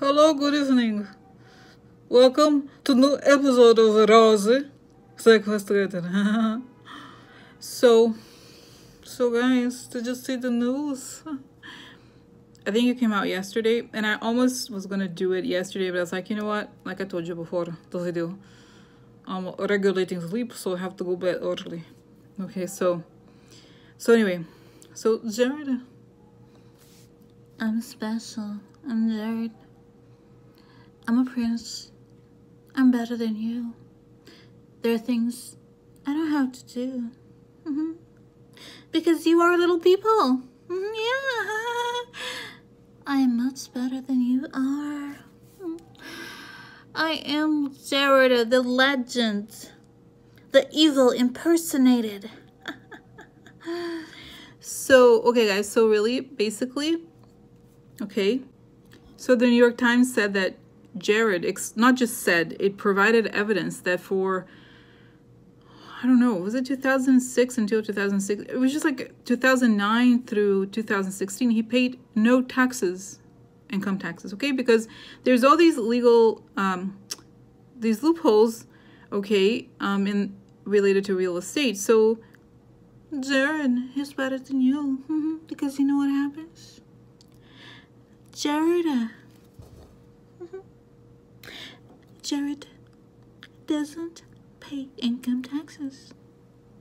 Hello, good evening. Welcome to new episode of Rose so, so guys, did you see the news? I think it came out yesterday, and I almost was gonna do it yesterday, but I was like, you know what? Like I told you before the video, I'm regulating sleep, so I have to go bed early. Okay, so, so anyway, so Jared, I'm special. I'm Jared. I'm a prince. I'm better than you. There are things I don't have to do. Mm-hmm. Because you are little people. Mm-hmm, yeah. I am much better than you are. I am Jared, the legend. The evil impersonated. so, okay, guys. So, really, basically, okay. So, the New York Times said that Jared, it's not just said, it provided evidence that for, I don't know, was it 2006 until 2006? It was just like 2009 through 2016. He paid no taxes, income taxes, okay? Because there's all these legal, um, these loopholes, okay, um, in related to real estate. So, Jared he's better than you because you know what happens? Jared Jared doesn't pay income taxes.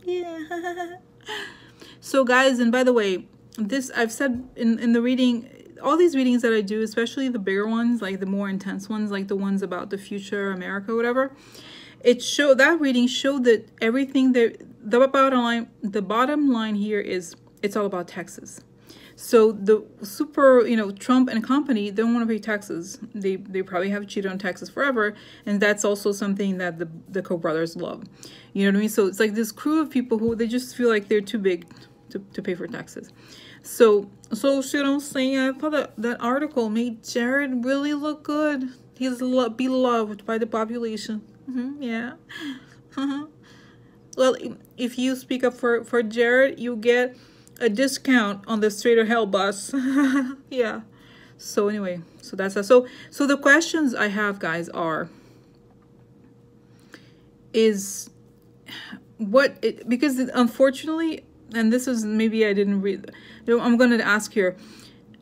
Yeah. so guys, and by the way, this I've said in, in the reading, all these readings that I do, especially the bigger ones, like the more intense ones, like the ones about the future, America, whatever, it showed that reading showed that everything that the bottom line, the bottom line here is it's all about taxes. So the super, you know, Trump and company don't want to pay taxes. They they probably have cheated on taxes forever, and that's also something that the the Koch brothers love. You know what I mean? So it's like this crew of people who they just feel like they're too big to, to pay for taxes. So so you know saying? I thought that that article made Jared really look good. He's lo- beloved by the population. Mm-hmm, yeah. Uh-huh. Well, if you speak up for for Jared, you get a discount on the straight hell bus yeah. So anyway so that's that. So so the questions i have guys are is what it, because unfortunately and this is maybe i didn't read i'm going to ask here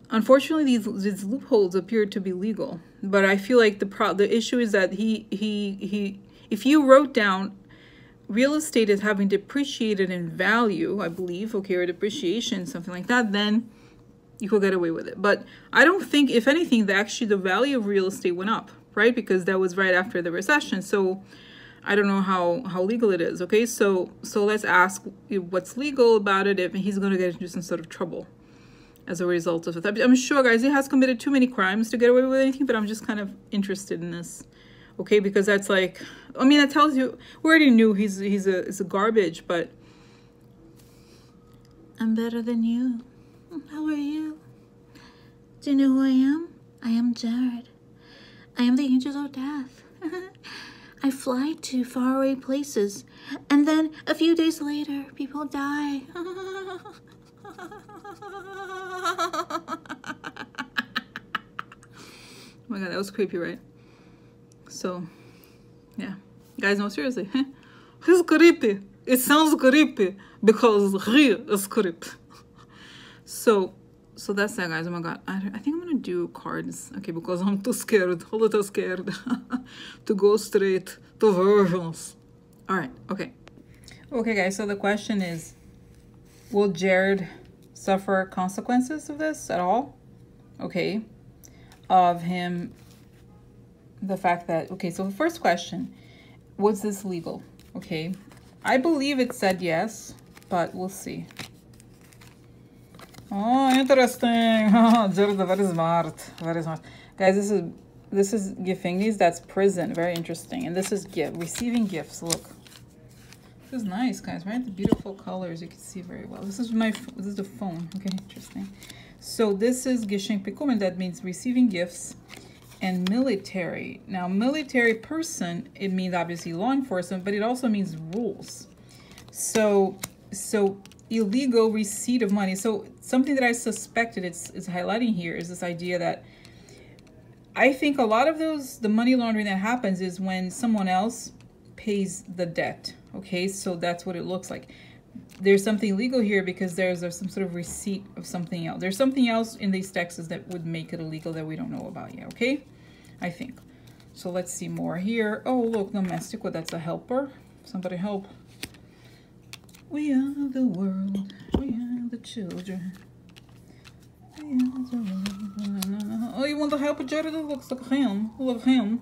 unfortunately these these loopholes appear to be legal but i feel like the pro the issue is that he he he if you wrote down real estate is having depreciated in value, I believe, okay, or depreciation, something like that, then you could get away with it. But I don't think, if anything, that actually the value of real estate went up, right? Because that was right after the recession. So I don't know how how legal it is. Okay, so so let's ask what's legal about it if he's going to get into some sort of trouble as a result of it. I'm sure, guys, he has committed too many crimes to get away with anything, but I'm just kind of interested in this okay because that's like i mean that tells you we already knew he's he's a he's a garbage but. I'm better than you. How are you? Do you know who i am? I am jared. I am the angel of death. I fly to faraway places and then a few days later people die. Oh my god that was creepy right so, yeah. Guys, no, seriously. He's creepy. It sounds creepy because he is creepy. so, so that's that, guys. Oh my god. I, I think I'm gonna do cards. Okay, because I'm too scared, a little scared to go straight to versions. Alright, okay. Okay, guys, so the question is Will Jared suffer consequences of this at all? Okay. Of him the fact that, okay, so the first question, was this legal? Okay, I believe it said yes, but we'll see. Oh, interesting. Oh, very smart. Very smart. Guys, this is this is Gefängnis. That's prison. Very interesting. And this is gift. Receiving gifts. Look. This is nice, guys, right? The beautiful colors you can see very well. This is my this is the phone. Okay, interesting. So this is Geschenk bekommen. That means receiving gifts and military. Now, military person, it means obviously law enforcement, but it also means rules. So, so illegal receipt of money. So something that I suspected it's, it's highlighting here is this idea that I think a lot of those, the money laundering that happens is when someone else pays the debt. Okay, so that's what it looks like. There's something legal here because there's, some sort of receipt of something else. There's something else in these taxes that would make it illegal that we don't know about yet. Okay, I think. So let's see more here. Oh, look, domestic. Well, that's a helper. Somebody help. We are the world. We are the children. We are the world. Oh, you want the help Jared? It looks like him. Look him.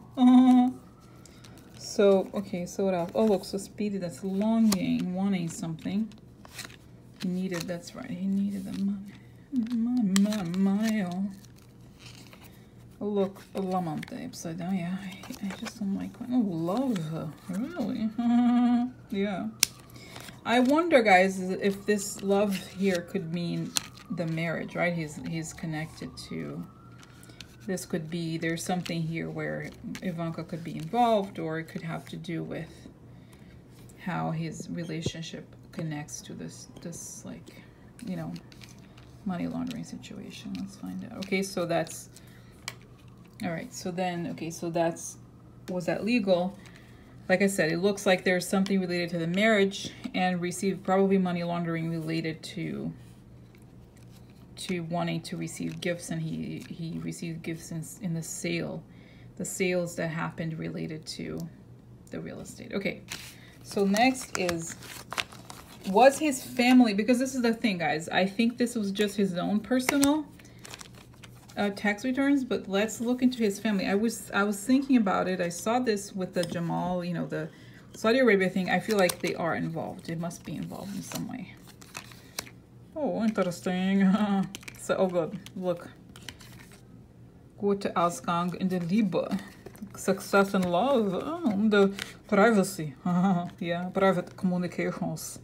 So, okay, so what else? Oh, look, so Speedy, that's longing, wanting something. He needed, that's right, he needed the money. Money, money, money. Oh. Look, Lamante upside down. Yeah, I, I just don't like. Oh, love her. Really? yeah. I wonder, guys, if this love here could mean the marriage, right? He's he's connected to. This could be there's something here where Ivanka could be involved, or it could have to do with how his relationship connects to this this like, you know, money laundering situation. Let's find out. Okay, so that's all right, so then, okay, so that's, was that legal? Like I said, it looks like there's something related to the marriage and received probably money laundering related to to wanting to receive gifts and he he received gifts in, in the sale the sales that happened related to the real estate okay so next is was his family because this is the thing guys i think this was just his own personal uh, tax returns, but let's look into his family. I was I was thinking about it. I saw this with the Jamal, you know, the Saudi Arabia thing. I feel like they are involved. They must be involved in some way. Oh, interesting. so, oh good. Look. Gute Ausgang in der Liebe. Success in love. Oh, the privacy. yeah, private communications.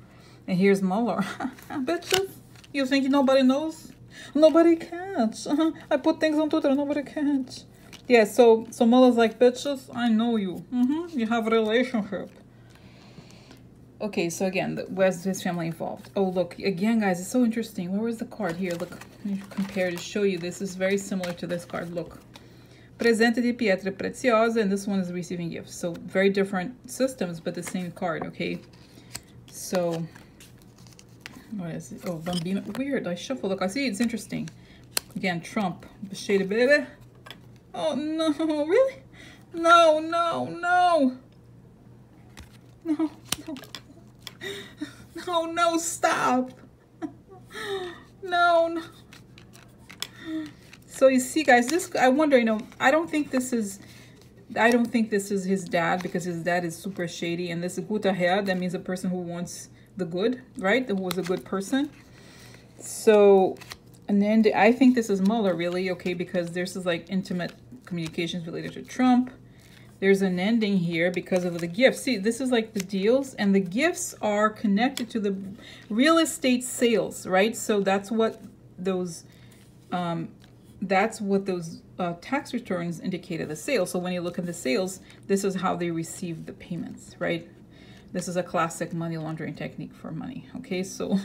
And here's Mueller. Bitches. You think nobody knows? Nobody catch. I put things on Twitter, nobody catch. Yeah, so so Mueller's like, bitches, I know you. Mm -hmm. You have a relationship. Okay, so again, where's his family involved? Oh, look, again, guys, it's so interesting. Where was the card? Here, look, compare to show you. This is very similar to this card. Look. Presente di pietra preziosa, and this one is receiving gifts. So very different systems, but the same card, okay? So what is it? Oh, Bambino. Weird. I shuffle. Look, I see it's interesting. Again, Trump. Shady baby. Oh, no. Really? No, no, no. No, no. No, no, stop. No, no. So you see, guys, this, I wonder, you know, I don't think this is, I don't think this is his dad because his dad is super shady. And this is guter that means a person who wants the good, right? Who was a good person. So, and then I think this is Mueller really, okay, because this is like intimate communications related to Trump. There's an ending here because of the gifts. See, this is like the deals and the gifts are connected to the real estate sales, right? So that's what those, um, that's what those uh, tax returns indicated the sales. So when you look at the sales, this is how they received the payments, right? This is a classic money laundering technique for money. Okay, so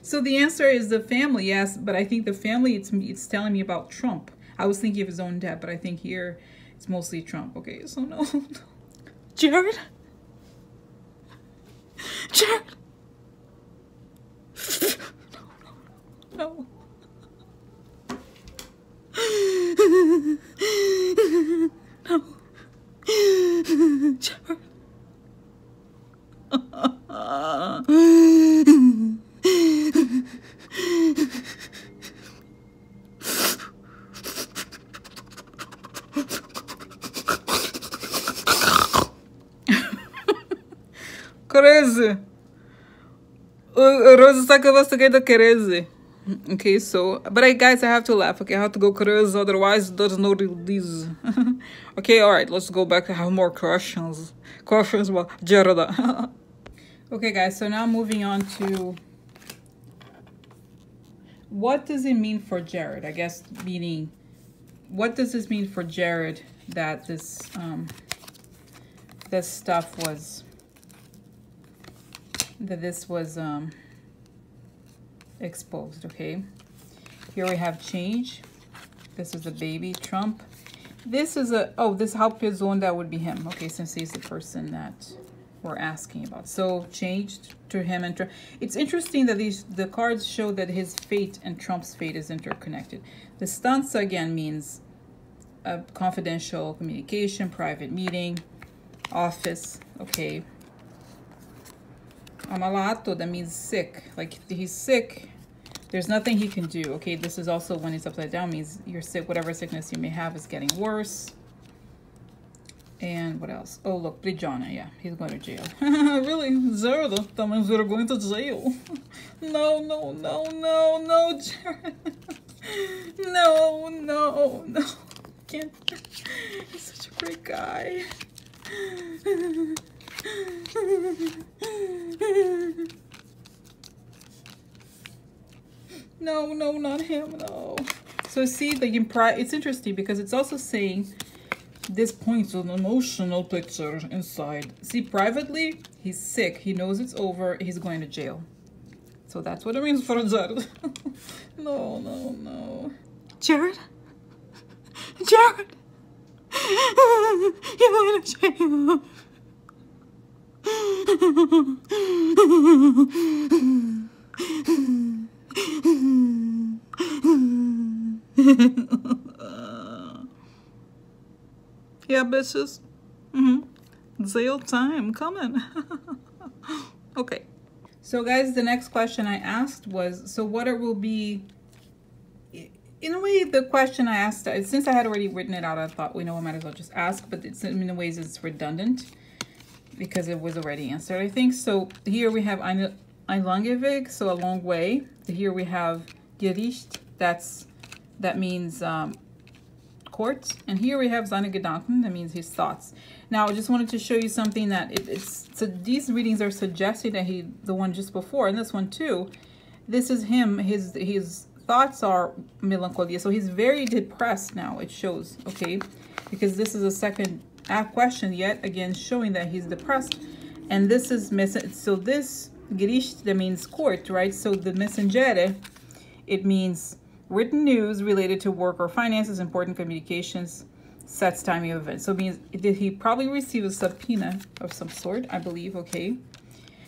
so the answer is the family, yes, but I think the family it's it's telling me about Trump. I was thinking of his own dad, but I think here it's mostly Trump. Okay, so no. Jared? Jared? no. no. No. crazy. Você quer crazy. Okay, so, but I, guys, I have to laugh. Okay, I have to go crazy, otherwise there's no release. okay, all right, let's go back. I have more questions. Questions about Gerda. okay, guys, so now moving on to what does it mean for Jared? I guess meaning, what does this mean for Jared that this um, this stuff was that this was um, exposed, okay? Here we have change. This is a baby, Trump. This is a, oh, this Hauptperson, that would be him. Okay, since he's the person that we're asking about. So changed to him and Trump. It's interesting that these the cards show that his fate and Trump's fate is interconnected. The stanza again means a confidential communication, private meeting, office, okay. Amalato, that means sick. Like he's sick. There's nothing he can do. Okay, this is also when it's upside down means you're sick. Whatever sickness you may have is getting worse. And what else? Oh, look, Brijana. Yeah, he's going to jail. really? Zerda? That means we're going to jail. no, no, no, no, no, Jared. no, no, no. Can't. He's such a great guy. No, no, not him, no. So see, the impri it's interesting because it's also saying this points an emotional picture inside. See, privately, he's sick. He knows it's over. He's going to jail. So that's what it means for Jared. no, no, no. Jared? Jared! You're going to jail. yeah, bitches. Mm-hmm. Jail time coming. okay. So guys, the next question I asked was, so what it will be, in a way, the question I asked, since I had already written it out, I thought, we know, I might as well just ask, but it's, in many ways it's redundant because it was already answered, I think. So here we have ein, so a long way. Here we have Gericht, that's, that means um, court. And here we have seine Gedanken, that means his thoughts. Now, I just wanted to show you something that it, it's, so these readings are suggesting that he, the one just before, and this one too, this is him, his, his thoughts are melancholia. So he's very depressed now, it shows, okay? Because this is a second question yet again showing that he's depressed. And this is, so this Gericht, that means court, right? So the messengere, it means written news related to work or finances, important communications, sets timing of events. So it means did he probably receive a subpoena of some sort, I believe, okay.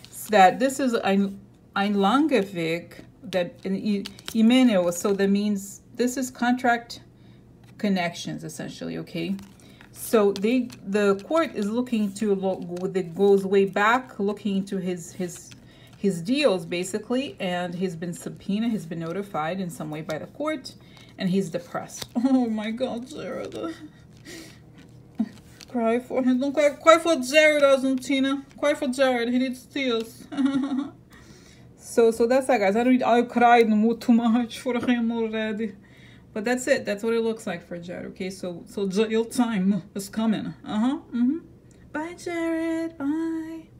So that this is ein, ein Langeweg that Imeno, so that means this is contract connections essentially, okay. So they the court is looking to look that goes way back, looking into his his his deals basically, and he's been subpoenaed, he's been notified in some way by the court, and he's depressed. Oh my God, Jared. Cry for him. Don't cry, cry for Jared, Argentina. Cry for Jared. He needs tears. so so that's that, guys. I don't. I cried too much for him already. But that's it. That's what it looks like for Jared. Okay, so so jail time is coming. Uh huh. Mm hmm. Bye, Jared. Bye.